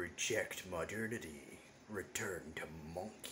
Reject modernity. Return to monkey.